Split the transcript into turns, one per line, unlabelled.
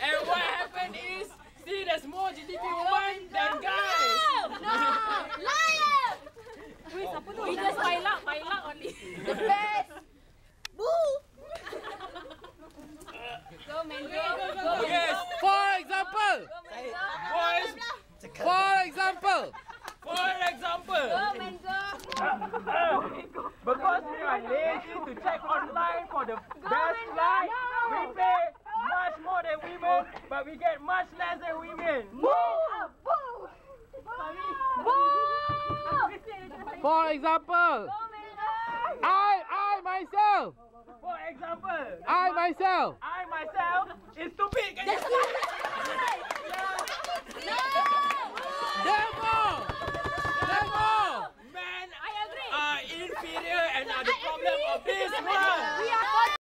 and, what happened is, see, there's more GDP women than guys. No,
liar. We just only. Yes. For example.
For
example.
For example. Because we are lazy to check online for the best flight, we pay much more than women, but we get much less than women. Boo!
Boo! For
example. I, I myself.
For example, I
myself.
I myself is stupid. And are the problem of this world.